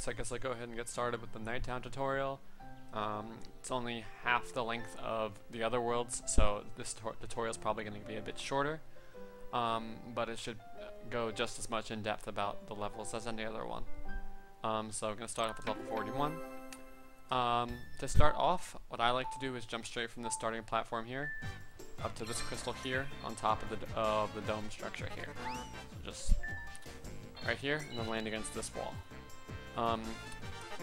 So I guess I'll go ahead and get started with the Nighttown tutorial. Um, it's only half the length of the other worlds, so this tutorial is probably going to be a bit shorter. Um, but it should go just as much in depth about the levels as any other one. Um, so I'm going to start off with level 41. Um, to start off, what I like to do is jump straight from the starting platform here up to this crystal here on top of the, of the dome structure here. So just right here and then land against this wall. Um,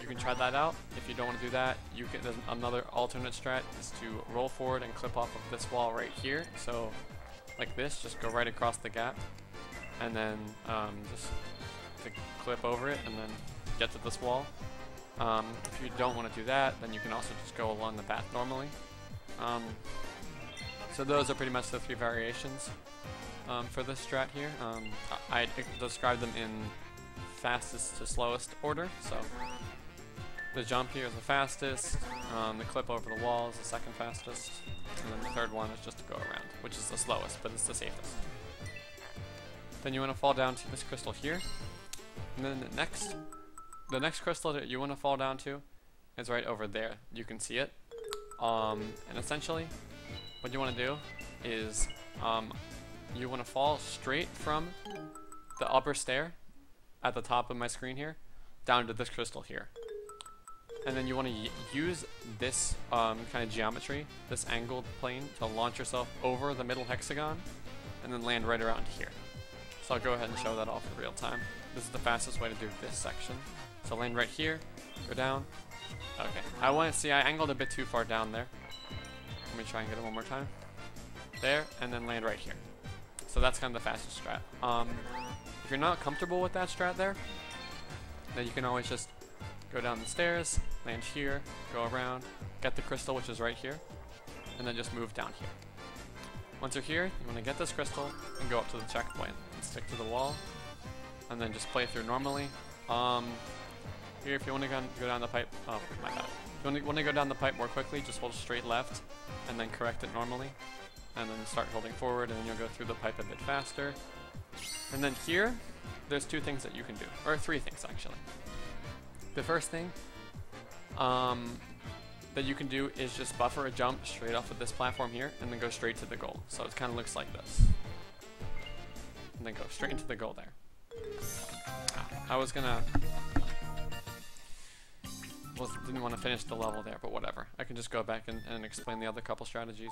you can try that out. If you don't want to do that, you can. Another alternate strat is to roll forward and clip off of this wall right here. So, like this, just go right across the gap, and then um, just clip over it, and then get to this wall. Um, if you don't want to do that, then you can also just go along the path normally. Um, so those are pretty much the three variations um, for this strat here. Um, I, I described them in fastest to slowest order. So the jump here is the fastest, um, the clip over the wall is the second fastest, and then the third one is just to go around, which is the slowest, but it's the safest. Then you want to fall down to this crystal here, and then the next, the next crystal that you want to fall down to is right over there. You can see it. Um, and essentially, what you want to do is um, you want to fall straight from the upper stair at the top of my screen here down to this crystal here. And then you want to use this um, kind of geometry, this angled plane, to launch yourself over the middle hexagon and then land right around here. So I'll go ahead and show that off in real time. This is the fastest way to do this section. So land right here, go down. Okay, I want to see I angled a bit too far down there. Let me try and get it one more time. There, and then land right here. So that's kind of the fastest strat. Um, if you're not comfortable with that strat there, then you can always just go down the stairs, land here, go around, get the crystal which is right here, and then just move down here. Once you're here, you want to get this crystal and go up to the checkpoint and stick to the wall, and then just play through normally. Um, here, if you want to go down the pipe, oh my bad. If you want to go down the pipe more quickly, just hold straight left, and then correct it normally, and then start holding forward, and then you'll go through the pipe a bit faster. And then here, there's two things that you can do, or three things actually. The first thing um, that you can do is just buffer a jump straight off of this platform here and then go straight to the goal. So it kind of looks like this. And then go straight into the goal there. I was gonna... Well, didn't want to finish the level there, but whatever. I can just go back and, and explain the other couple strategies.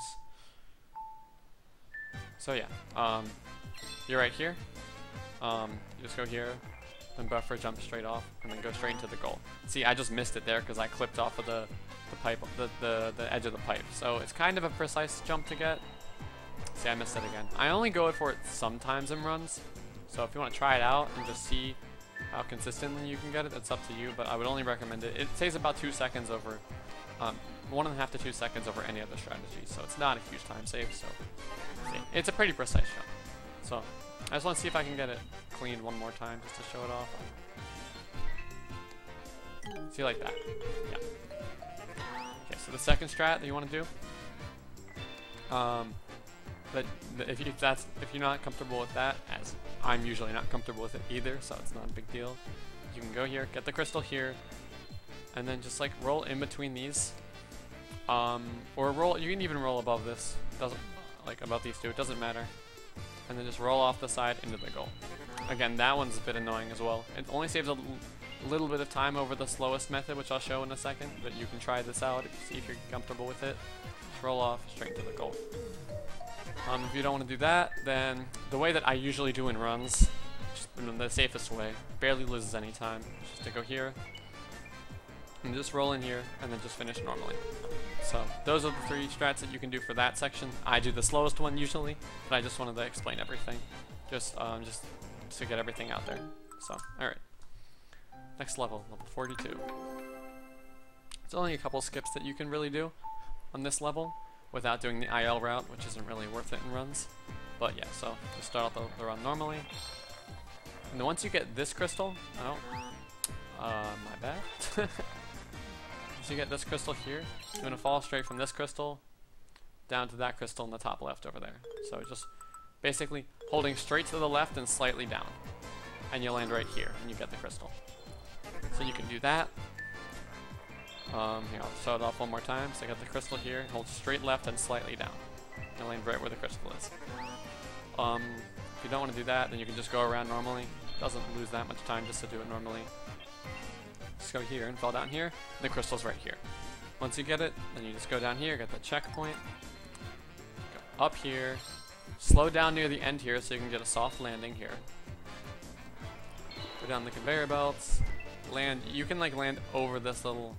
So yeah, um, you're right here. Um, you just go here, then buffer jump straight off, and then go straight into the goal. See, I just missed it there because I clipped off of the, the pipe, the, the, the edge of the pipe. So it's kind of a precise jump to get. See, I missed it again. I only go for it sometimes in runs. So if you want to try it out and just see how consistently you can get it, it's up to you, but I would only recommend it. It takes about two seconds over, um, one and a half to two seconds over any other strategy, so it's not a huge time save, so it's a pretty precise shot. So I just want to see if I can get it cleaned one more time just to show it off. See, like that. Yeah. Okay, so the second strat that you want to do, um, that, if you that's if you're not comfortable with that, as I'm usually not comfortable with it either, so it's not a big deal. You can go here, get the crystal here, and then just like roll in between these, um, or roll. You can even roll above this. Doesn't like above these two. It doesn't matter and then just roll off the side into the goal. Again, that one's a bit annoying as well. It only saves a little bit of time over the slowest method, which I'll show in a second, but you can try this out see if you're comfortable with it. Just roll off straight to the goal. Um, if you don't want to do that, then the way that I usually do in runs, just the safest way, barely loses any time, just to go here, and just roll in here, and then just finish normally. So those are the three strats that you can do for that section. I do the slowest one usually, but I just wanted to explain everything, just um, just to get everything out there. So all right, next level, level 42. It's only a couple skips that you can really do on this level without doing the IL route, which isn't really worth it in runs. But yeah, so just start out the, the run normally. And then once you get this crystal, oh, uh, my bad. So you get this crystal here. You're going to fall straight from this crystal down to that crystal in the top left over there. So just basically holding straight to the left and slightly down. And you'll land right here and you get the crystal. So you can do that. Um, here, I'll show it off one more time. So I got the crystal here, hold straight left and slightly down. And land right where the crystal is. Um, if you don't want to do that, then you can just go around normally. Doesn't lose that much time just to do it normally. Just go here and fall down here. The crystal's right here. Once you get it, then you just go down here, get the checkpoint. Go up here. Slow down near the end here so you can get a soft landing here. Go down the conveyor belts. Land. You can like land over this little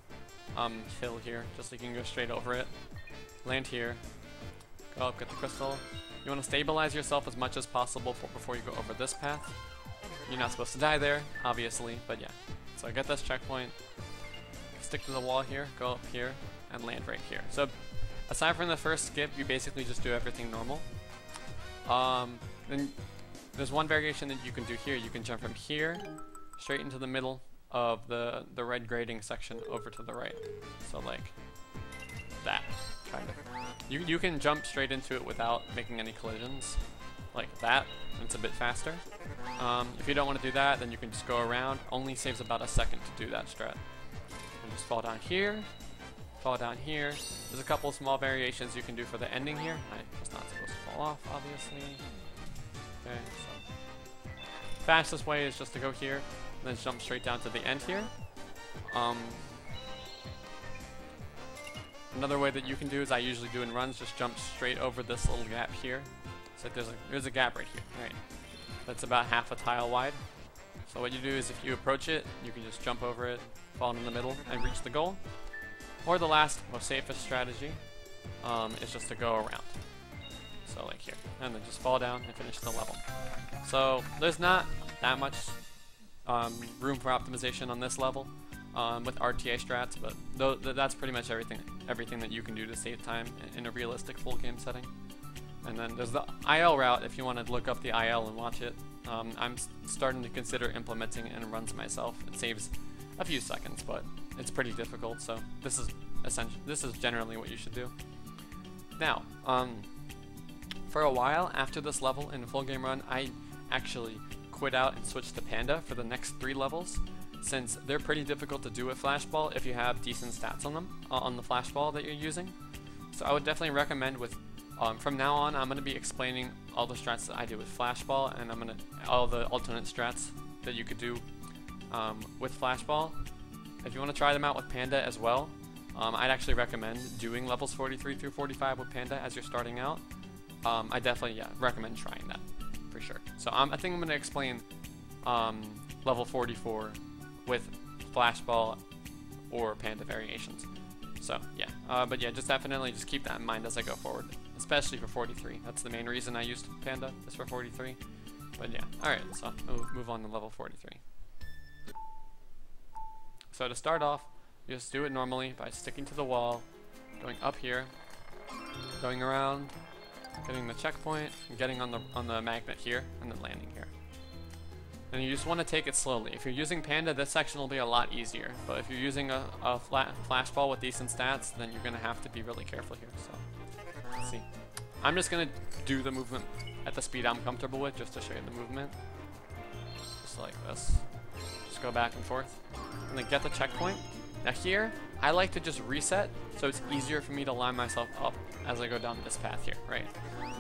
um, hill here, just so you can go straight over it. Land here. Go up, get the crystal. You want to stabilize yourself as much as possible before you go over this path. You're not supposed to die there, obviously, but yeah. So I get this checkpoint, stick to the wall here, go up here, and land right here. So aside from the first skip, you basically just do everything normal. Um, then there's one variation that you can do here. You can jump from here straight into the middle of the, the red grading section over to the right. So like that, kind of. You, you can jump straight into it without making any collisions, like that. It's a bit faster. Um, if you don't want to do that, then you can just go around. Only saves about a second to do that strat. And just fall down here, fall down here. There's a couple small variations you can do for the ending here. I was not supposed to fall off, obviously. Okay, so fastest way is just to go here, and then jump straight down to the end here. Um, another way that you can do is I usually do in runs, just jump straight over this little gap here. So there's a there's a gap right here, right? That's about half a tile wide. So what you do is if you approach it, you can just jump over it, fall in the middle, and reach the goal. Or the last, most safest strategy um, is just to go around. So like here, and then just fall down and finish the level. So there's not that much um, room for optimization on this level um, with RTA strats, but th th that's pretty much everything everything that you can do to save time in a realistic full game setting. And then there's the IL route if you want to look up the IL and watch it. Um, I'm starting to consider implementing in runs myself. It saves a few seconds, but it's pretty difficult. So this is essential. This is generally what you should do. Now, um, for a while after this level in full game run, I actually quit out and switched to Panda for the next three levels, since they're pretty difficult to do with Flashball if you have decent stats on them uh, on the Flashball that you're using. So I would definitely recommend with um, from now on, I'm going to be explaining all the strats that I do with Flashball, and I'm going to all the alternate strats that you could do um, with Flashball. If you want to try them out with Panda as well, um, I'd actually recommend doing levels 43 through 45 with Panda as you're starting out. Um, I definitely yeah recommend trying that for sure. So um, I think I'm going to explain um, level 44 with Flashball or Panda variations. So yeah, uh, but yeah, just definitely just keep that in mind as I go forward especially for 43. That's the main reason I used Panda, is for 43. But yeah, alright, so move, move on to level 43. So to start off, you just do it normally by sticking to the wall, going up here, going around, getting the checkpoint, and getting on the on the magnet here, and then landing here. And you just want to take it slowly. If you're using Panda, this section will be a lot easier. But if you're using a, a flat flashball with decent stats, then you're going to have to be really careful here. So see. I'm just gonna do the movement at the speed I'm comfortable with just to show you the movement. Just like this. Just go back and forth. And then get the checkpoint. Now here, I like to just reset so it's easier for me to line myself up as I go down this path here, right?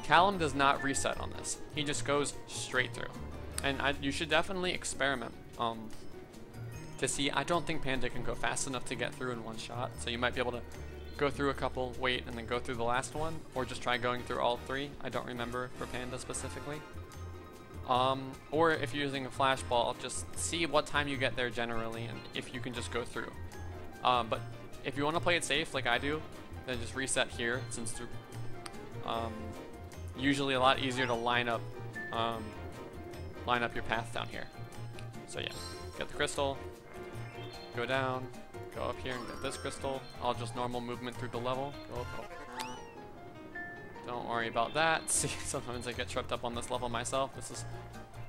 Callum does not reset on this. He just goes straight through. And I, you should definitely experiment um, to see. I don't think Panda can go fast enough to get through in one shot, so you might be able to go through a couple, wait, and then go through the last one, or just try going through all three. I don't remember for Panda specifically. Um, or if you're using a flashball, just see what time you get there generally, and if you can just go through. Um, but if you want to play it safe, like I do, then just reset here, since um, usually a lot easier to line up, um, line up your path down here. So yeah, get the crystal, go down, Go up here and get this crystal. All just normal movement through the level. Up, up. Don't worry about that. See, sometimes I get tripped up on this level myself. This is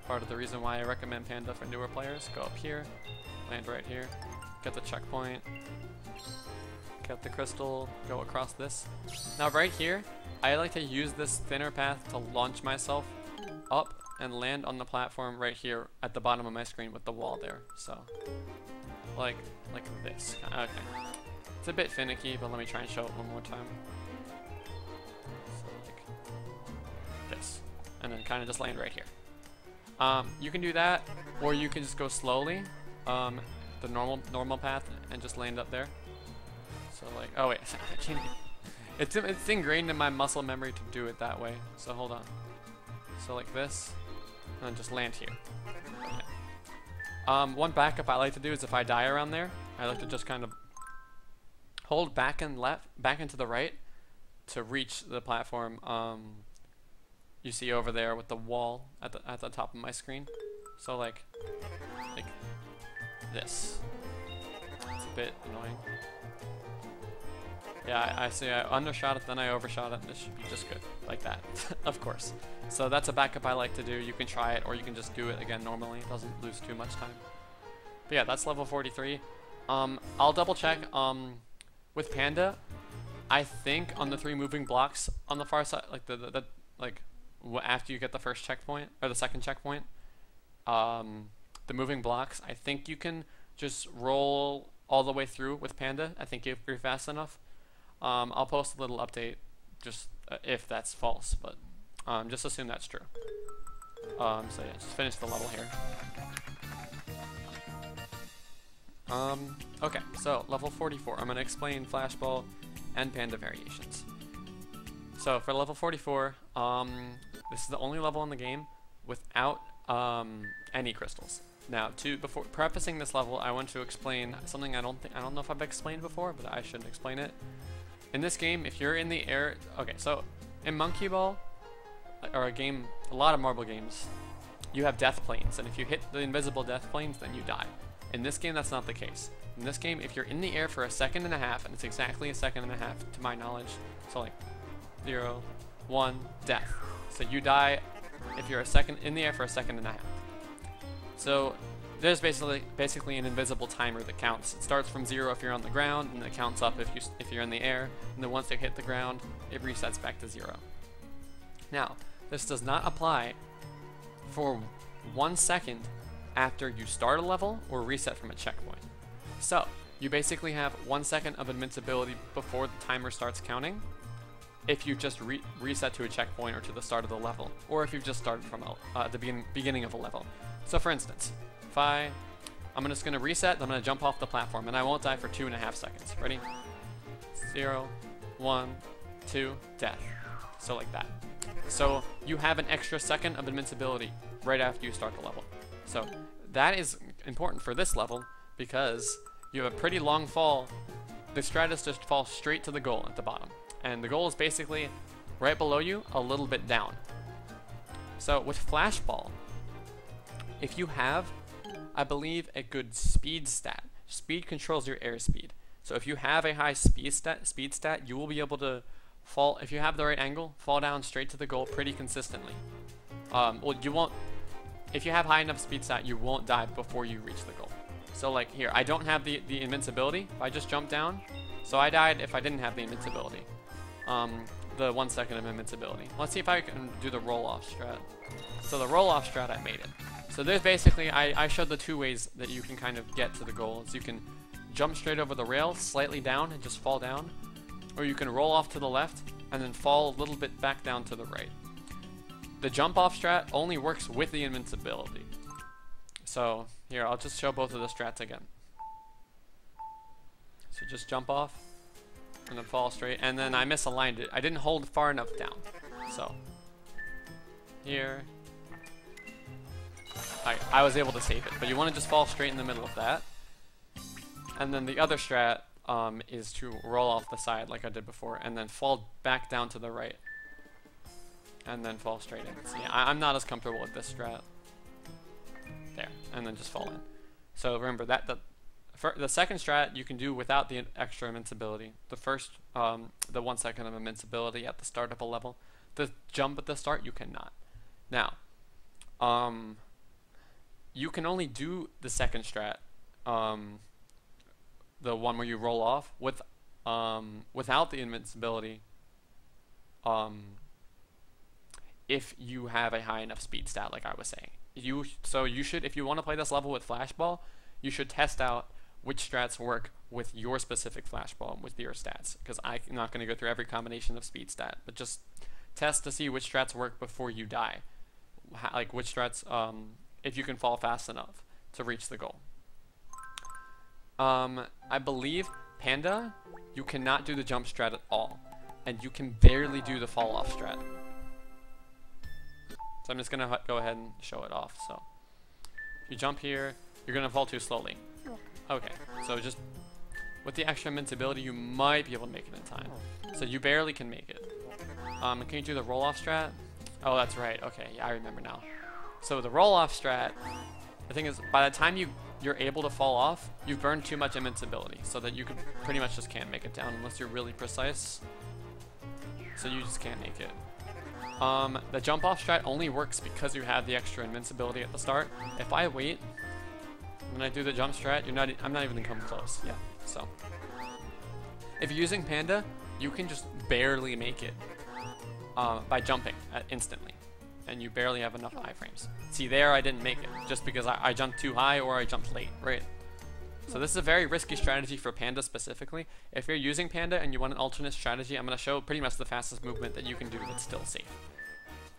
part of the reason why I recommend Panda for newer players. Go up here, land right here, get the checkpoint, get the crystal, go across this. Now right here, I like to use this thinner path to launch myself up and land on the platform right here at the bottom of my screen with the wall there. So like like this. Okay. It's a bit finicky, but let me try and show it one more time. So like this. And then kind of just land right here. Um, you can do that, or you can just go slowly, um, the normal normal path, and just land up there. So like, oh wait, I can't. It's it's ingrained in my muscle memory to do it that way. So hold on. So like this, and then just land here. Um, one backup I like to do is if I die around there, I like to just kind of hold back and left, back and to the right, to reach the platform. Um, you see over there with the wall at the at the top of my screen. So like, like this. It's a bit annoying. Yeah, I, I see. I undershot it, then I overshot it. and This should be just good, like that, of course. So that's a backup I like to do. You can try it, or you can just do it again normally. It doesn't lose too much time. But yeah, that's level 43. Um, I'll double check. Um, with Panda, I think on the three moving blocks on the far side, like the, the, the like after you get the first checkpoint or the second checkpoint, um, the moving blocks, I think you can just roll all the way through with Panda. I think if you're fast enough. Um, I'll post a little update just uh, if that's false, but um, just assume that's true. Um, so yeah, just finish the level here. Um, okay, so level 44. I'm going to explain Flashball and Panda variations. So for level 44, um, this is the only level in the game without um, any crystals. Now, to before prefacing this level, I want to explain something I don't think I don't know if I've explained before, but I should explain it. In this game, if you're in the air, okay, so in Monkey Ball, or a game, a lot of marble games, you have death planes, and if you hit the invisible death planes, then you die. In this game, that's not the case. In this game, if you're in the air for a second and a half, and it's exactly a second and a half to my knowledge, so like zero, one, death. So you die if you're a second in the air for a second and a half. So there's basically basically an invisible timer that counts. It starts from zero if you're on the ground, and it counts up if you if you're in the air. And then once you hit the ground, it resets back to zero. Now, this does not apply for one second after you start a level or reset from a checkpoint. So you basically have one second of invincibility before the timer starts counting. If you just re reset to a checkpoint or to the start of the level, or if you've just started from a, uh, the begin beginning of a level. So for instance, I, I'm just gonna reset, I'm gonna jump off the platform, and I won't die for two and a half seconds. Ready? Zero, one, two, death. So like that. So you have an extra second of invincibility right after you start the level. So that is important for this level because you have a pretty long fall. The Stratus just falls straight to the goal at the bottom. And the goal is basically right below you, a little bit down. So with Flashball, if you have, I believe, a good speed stat, speed controls your airspeed. So if you have a high speed stat, speed stat, you will be able to fall, if you have the right angle, fall down straight to the goal pretty consistently. Um, well, you won't, if you have high enough speed stat, you won't die before you reach the goal. So like here, I don't have the, the invincibility. I just jump down, so I died if I didn't have the invincibility. Um, the one second of invincibility. Let's see if I can do the roll-off strat. So the roll-off strat, I made it. So there's basically, I, I showed the two ways that you can kind of get to the goal. So you can jump straight over the rail, slightly down, and just fall down. Or you can roll off to the left, and then fall a little bit back down to the right. The jump off strat only works with the invincibility. So here, I'll just show both of the strats again. So just jump off, and then fall straight, and then I misaligned it. I didn't hold far enough down. So here, I, I was able to save it. But you want to just fall straight in the middle of that. And then the other strat um, is to roll off the side like I did before and then fall back down to the right. And then fall straight in. See, I, I'm not as comfortable with this strat. There. And then just fall in. So remember that the for the second strat you can do without the extra invincibility. The first, um, the one second of invincibility at the start of a level. The jump at the start you cannot. Now, um, you can only do the second strat, um, the one where you roll off, with um, without the invincibility, um, if you have a high enough speed stat, like I was saying. You so you should if you want to play this level with flashball, you should test out which strats work with your specific flashball with your stats. Because I'm not going to go through every combination of speed stat, but just test to see which strats work before you die. How, like which strats, um, if you can fall fast enough to reach the goal. Um, I believe Panda, you cannot do the jump strat at all, and you can barely do the fall off strat. So I'm just gonna go ahead and show it off. So if you jump here, you're gonna fall too slowly. Okay, so just with the extra invincibility, you might be able to make it in time. So you barely can make it. Um, can you do the roll off strat? Oh, that's right. Okay, yeah, I remember now. So the roll off strat, the thing is, by the time you you're able to fall off, you've burned too much invincibility, so that you could pretty much just can't make it down unless you're really precise. So you just can't make it. Um, the jump off strat only works because you have the extra invincibility at the start. If I wait, when I do the jump strat, you're not. I'm not even come close. Yeah. So, if you're using Panda, you can just barely make it uh, by jumping instantly, and you barely have enough iframes. See there, I didn't make it just because I, I jumped too high or I jumped late. Right. So this is a very risky strategy for Panda specifically. If you're using Panda and you want an alternate strategy, I'm going to show pretty much the fastest movement that you can do that's still safe.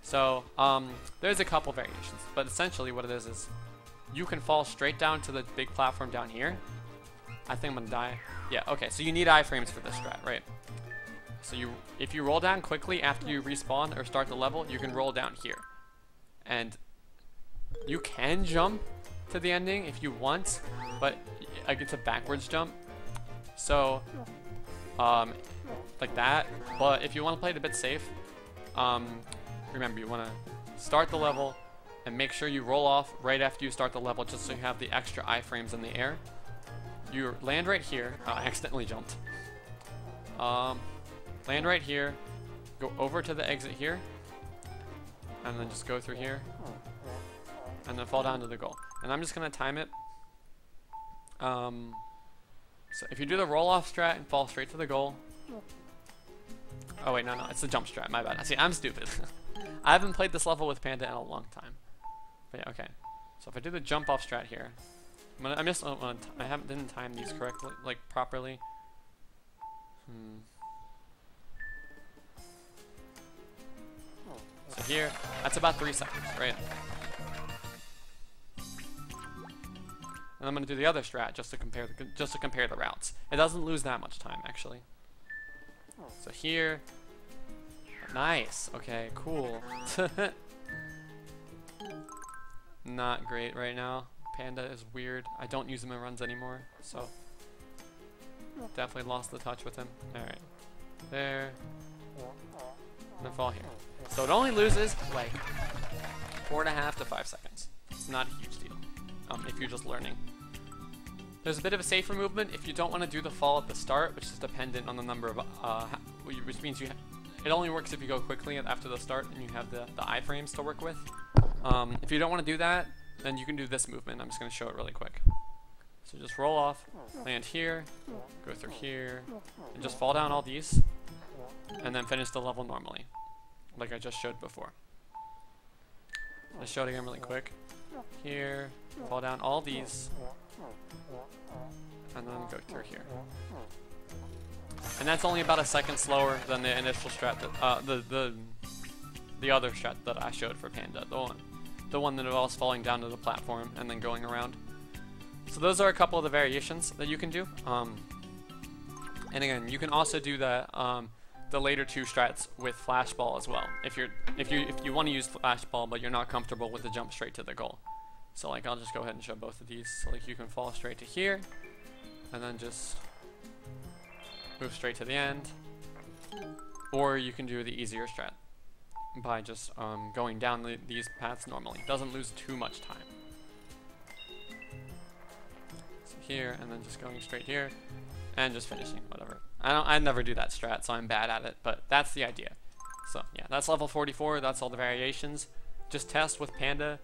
So um, there's a couple variations, but essentially what it is is you can fall straight down to the big platform down here. I think I'm going to die. Yeah, okay, so you need iframes for this strat, right? So you, if you roll down quickly after you respawn or start the level, you can roll down here. And you can jump to the ending if you want, but like it's a backwards jump. So, um, like that. But if you want to play it a bit safe, um, remember you want to start the level and make sure you roll off right after you start the level just so you have the extra iframes in the air. You land right here. Oh, I accidentally jumped. Um, land right here. Go over to the exit here. And then just go through here. And then fall down to the goal. And I'm just going to time it um, so if you do the roll-off strat and fall straight to the goal. Oh wait, no, no, it's the jump strat. My bad. See, I'm stupid. I haven't played this level with Panda in a long time. But yeah, okay. So if I do the jump off strat here, I'm gonna. I'm just. I haven't didn't time these correctly, like properly. Hmm. So here, that's about three seconds, right? And I'm to do the other strat just to compare the just to compare the routes. It doesn't lose that much time actually. So here, nice. Okay, cool. Not great right now. Panda is weird. I don't use him in runs anymore, so definitely lost the touch with him. All right, there. Then fall here. So it only loses like four and a half to five seconds. It's not a huge deal um, if you're just learning. There's a bit of a safer movement if you don't want to do the fall at the start, which is dependent on the number of, uh, which means you, it only works if you go quickly after the start and you have the, the iframes to work with. Um, if you don't want to do that, then you can do this movement. I'm just going to show it really quick. So just roll off, land here, go through here, and just fall down all these, and then finish the level normally, like I just showed before. Let's show it again really quick. Here, fall down all these, and then go through here. And that's only about a second slower than the initial strat that, uh, the, the, the other strat that I showed for Panda, the one, the one that involves falling down to the platform and then going around. So those are a couple of the variations that you can do. Um, and again, you can also do the, um, the later two strats with flashball as well. If you're if you if you want to use flashball but you're not comfortable with the jump straight to the goal. So like I'll just go ahead and show both of these. So like you can fall straight to here and then just move straight to the end. Or you can do the easier strat by just um, going down the, these paths normally. Doesn't lose too much time. So here and then just going straight here and just finishing, whatever. I don't I never do that strat, so I'm bad at it, but that's the idea. So yeah, that's level 44, that's all the variations. Just test with Panda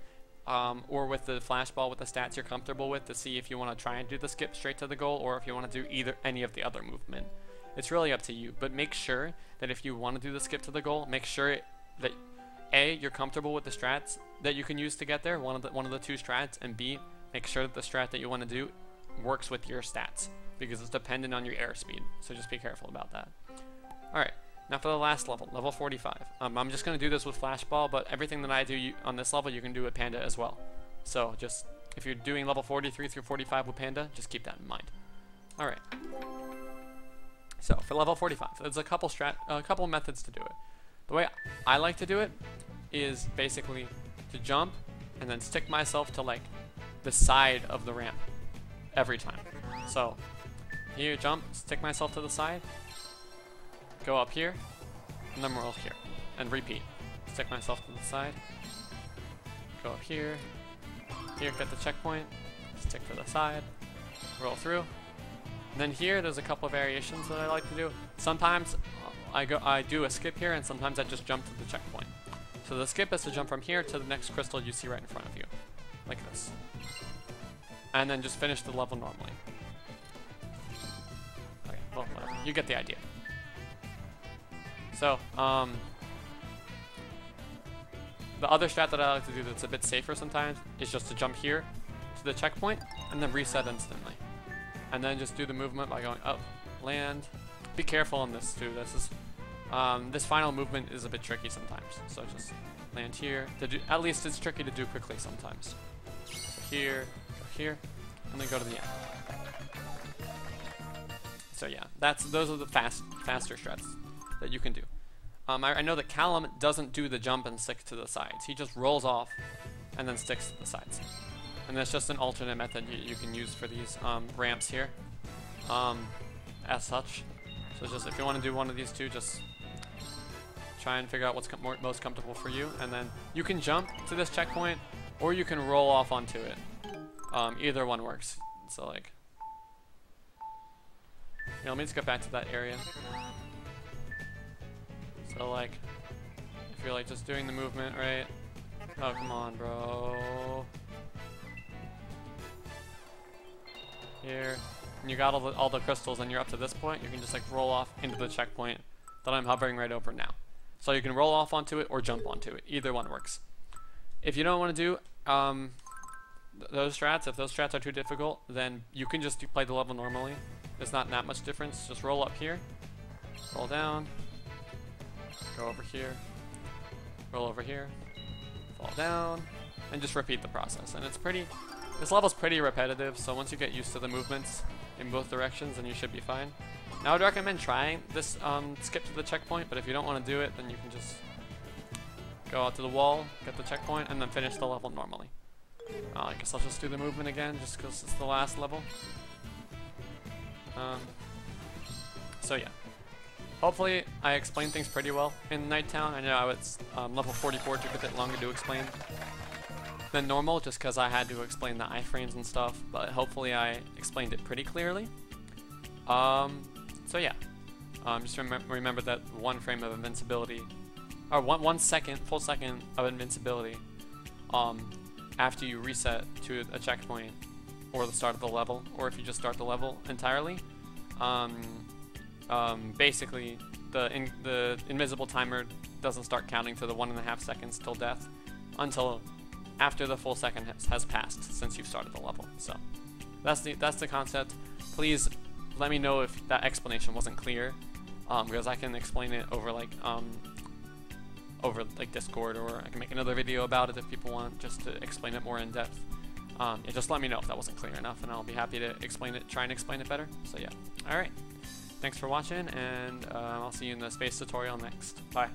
um, or with the flashball with the stats you're comfortable with to see if you want to try and do the skip straight to the goal or if you want to do either any of the other movement. It's really up to you, but make sure that if you want to do the skip to the goal, make sure that A, you're comfortable with the strats that you can use to get there, one of the one of the two strats, and B, make sure that the strat that you want to do works with your stats because it's dependent on your airspeed. So just be careful about that. All right. Now for the last level, level 45. Um, I'm just going to do this with Flashball, but everything that I do you, on this level, you can do with Panda as well. So just, if you're doing level 43 through 45 with Panda, just keep that in mind. All right. So for level 45, there's a couple strat, a couple methods to do it. The way I like to do it is basically to jump and then stick myself to like the side of the ramp every time. So here, jump, stick myself to the side, go up here, and then roll here, and repeat. Stick myself to the side, go up here, here, get the checkpoint, stick to the side, roll through. And then here, there's a couple of variations that I like to do. Sometimes I go, I do a skip here, and sometimes I just jump to the checkpoint. So the skip is to jump from here to the next crystal you see right in front of you, like this. And then just finish the level normally. You get the idea. So, um, the other strat that I like to do that's a bit safer sometimes is just to jump here to the checkpoint and then reset instantly. And then just do the movement by going up, land. Be careful on this too. This is um, this final movement is a bit tricky sometimes. So just land here. To do, at least it's tricky to do quickly sometimes. So here, go here, and then go to the end. So yeah, that's those are the fast faster strats that you can do. Um, I, I, know that Callum doesn't do the jump and stick to the sides. He just rolls off and then sticks to the sides. And that's just an alternate method you, you can use for these um, ramps here um, as such. So just if you want to do one of these two, just try and figure out what's com more, most comfortable for you. And then you can jump to this checkpoint or you can roll off onto it. Um, either one works. So like, yeah, let me just get back to that area. So like, if you're like just doing the movement, right? Oh, come on, bro. Here. And you got all the, all the crystals and you're up to this point, you can just like roll off into the checkpoint that I'm hovering right over now. So you can roll off onto it or jump onto it. Either one works. If you don't want to do um, th those strats, if those strats are too difficult, then you can just play the level normally. There's not that much difference. Just roll up here, roll down, go over here, roll over here, fall down, and just repeat the process. And it's pretty, this level's pretty repetitive, so once you get used to the movements in both directions, then you should be fine. Now I would recommend trying this um, skip to the checkpoint, but if you don't want to do it, then you can just go out to the wall, get the checkpoint, and then finish the level normally. Uh, I guess I'll just do the movement again, just because it's the last level. Um, so yeah. Hopefully I explained things pretty well in Nighttown. I know I was um, level 44 took a bit longer to explain than normal just because I had to explain the iframes and stuff, but hopefully I explained it pretty clearly. Um, so yeah, um, just rem remember that one frame of invincibility, or one, one second, full second of invincibility um, after you reset to a checkpoint or the start of the level, or if you just start the level entirely. Um, um, basically, the in, the invisible timer doesn't start counting to the one and a half seconds till death until after the full second has, has passed since you've started the level. So that's the that's the concept. Please let me know if that explanation wasn't clear, um, because I can explain it over like um, over like Discord, or I can make another video about it if people want, just to explain it more in depth. Um, yeah, just let me know if that wasn't clear enough, and I'll be happy to explain it, try and explain it better. So yeah, all right. Thanks for watching, and uh, I'll see you in the space tutorial next. Bye.